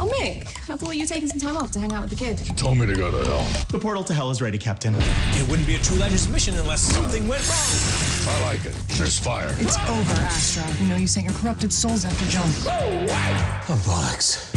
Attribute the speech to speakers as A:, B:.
A: Oh, Mick, I thought you were taking some time off to hang out with the kid.
B: You Told me to go to hell.
C: The portal to hell is ready, Captain.
D: It wouldn't be a True Legends mission unless something went wrong.
B: I like it. There's fire.
E: It's over, Astra. You know you sent your corrupted souls after John.
D: Oh, bollocks.